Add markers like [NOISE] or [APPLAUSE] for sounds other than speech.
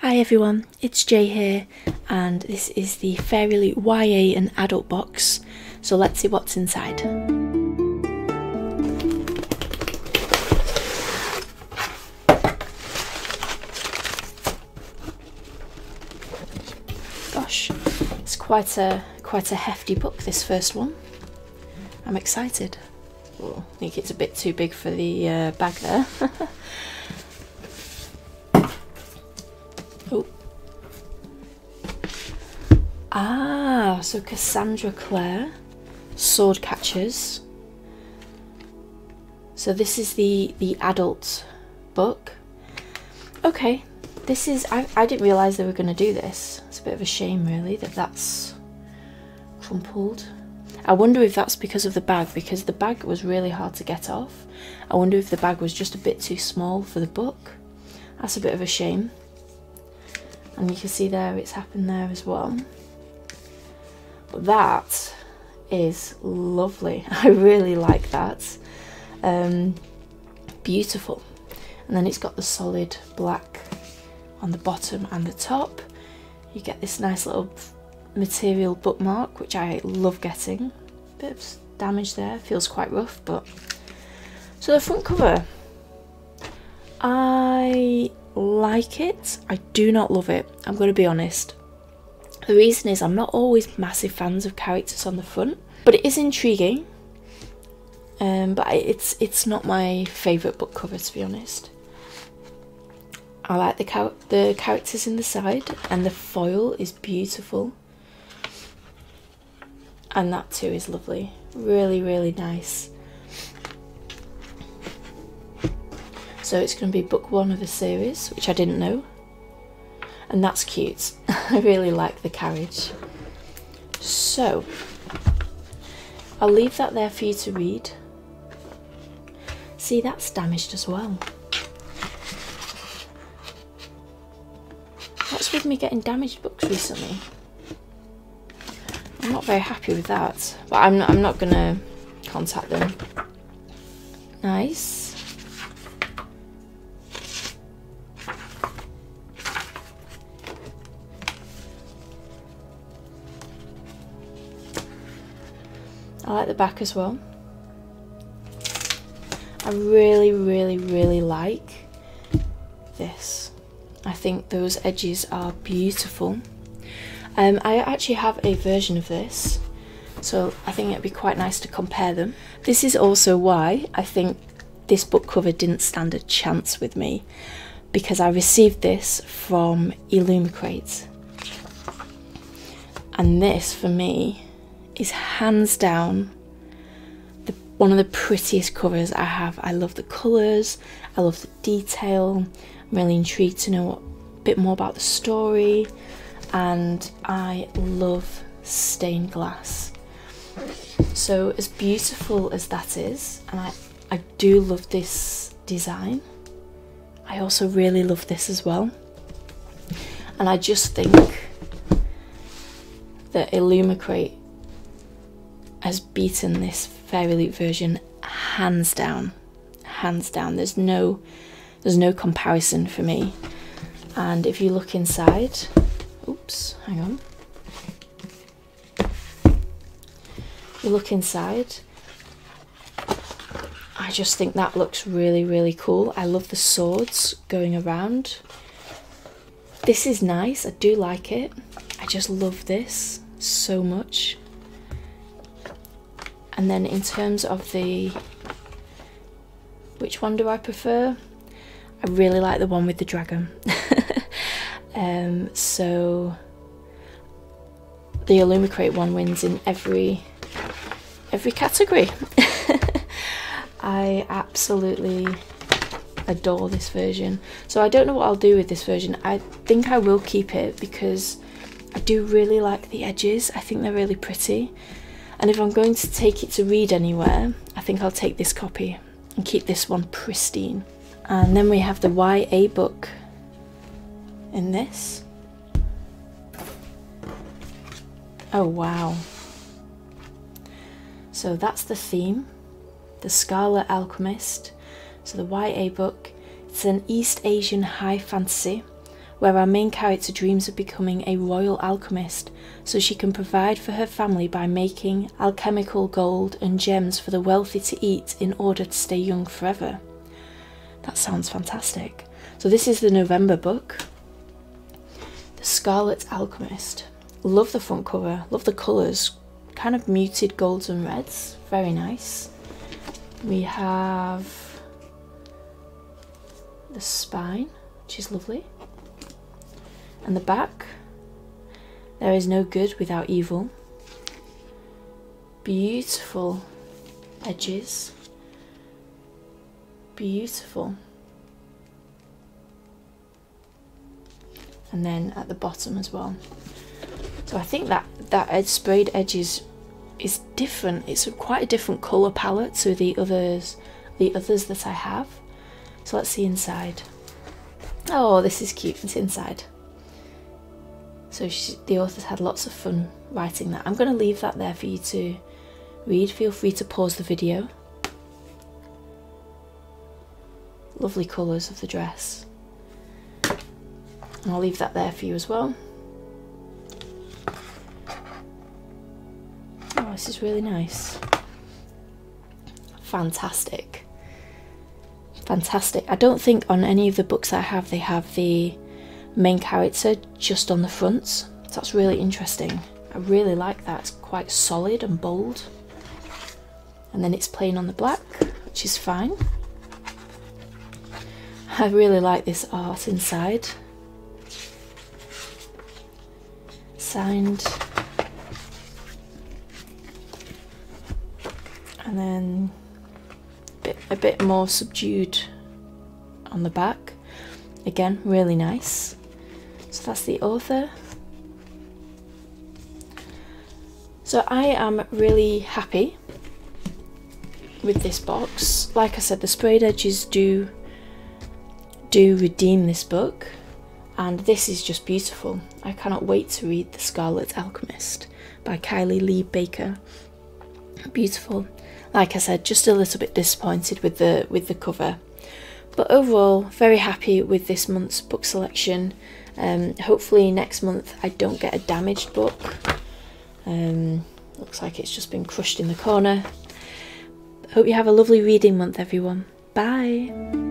Hi everyone, it's Jay here, and this is the Fairyloot YA and adult box. So let's see what's inside. Gosh, it's quite a quite a hefty book. This first one. I'm excited. I think it's a bit too big for the uh, bag there. [LAUGHS] oh. Ah, so Cassandra Clare, Sword Catchers. So this is the the adult book. Okay, this is. I I didn't realise they were going to do this. It's a bit of a shame, really, that that's crumpled. I wonder if that's because of the bag, because the bag was really hard to get off. I wonder if the bag was just a bit too small for the book. That's a bit of a shame. And you can see there it's happened there as well. But that is lovely. [LAUGHS] I really like that. Um, beautiful. And then it's got the solid black on the bottom and the top. You get this nice little material bookmark, which I love getting. Bit of damage there, feels quite rough, but. So the front cover, I like it. I do not love it. I'm going to be honest. The reason is I'm not always massive fans of characters on the front, but it is intriguing. Um, but it's it's not my favourite book cover to be honest. I like the char the characters in the side, and the foil is beautiful and that too is lovely. Really, really nice. So it's going to be book one of a series, which I didn't know. And that's cute. [LAUGHS] I really like the carriage. So, I'll leave that there for you to read. See, that's damaged as well. What's with me getting damaged books recently? I'm not very happy with that, but I'm not, I'm not gonna contact them. Nice. I like the back as well. I really, really, really like this. I think those edges are beautiful. Um, I actually have a version of this, so I think it'd be quite nice to compare them. This is also why I think this book cover didn't stand a chance with me, because I received this from Illumicrate. And this, for me, is hands down the, one of the prettiest covers I have. I love the colours, I love the detail, I'm really intrigued to know a bit more about the story and I love stained glass. So as beautiful as that is, and I, I do love this design, I also really love this as well. And I just think that Illumicrate has beaten this Fairyloot version hands down. Hands down. There's no there's no comparison for me. And if you look inside, Oops, hang on. You look inside. I just think that looks really, really cool. I love the swords going around. This is nice. I do like it. I just love this so much. And then in terms of the which one do I prefer? I really like the one with the dragon. [LAUGHS] Um, so the Illumicrate one wins in every every category. [LAUGHS] I absolutely adore this version. So I don't know what I'll do with this version. I think I will keep it because I do really like the edges. I think they're really pretty. And if I'm going to take it to read anywhere, I think I'll take this copy and keep this one pristine. And then we have the YA book in this. Oh wow. So that's the theme, The Scarlet Alchemist. So the YA book, it's an East Asian high fantasy where our main character dreams of becoming a royal alchemist so she can provide for her family by making alchemical gold and gems for the wealthy to eat in order to stay young forever. That sounds fantastic. So, this is the November book The Scarlet Alchemist. Love the front cover, love the colours, kind of muted golds and reds, very nice. We have the spine, which is lovely, and the back. There is no good without evil. Beautiful edges. Beautiful. And then at the bottom as well. So I think that that edge, sprayed edges is different. It's quite a different colour palette to the others, the others that I have. So let's see inside. Oh, this is cute. It's inside. So she, the author's had lots of fun writing that. I'm going to leave that there for you to read. Feel free to pause the video. Lovely colours of the dress. And I'll leave that there for you as well. Oh, this is really nice. Fantastic. Fantastic. I don't think on any of the books I have they have the main character just on the front. So that's really interesting. I really like that. It's quite solid and bold. And then it's plain on the black, which is fine. I really like this art inside. Signed and then a bit, a bit more subdued on the back. Again, really nice. So that's the author. So I am really happy with this box. Like I said, the sprayed edges do do redeem this book and this is just beautiful. I cannot wait to read The Scarlet Alchemist by Kylie Lee Baker. Beautiful like I said, just a little bit disappointed with the with the cover. But overall, very happy with this month's book selection. Um, hopefully next month I don't get a damaged book. Um, looks like it's just been crushed in the corner. Hope you have a lovely reading month, everyone. Bye.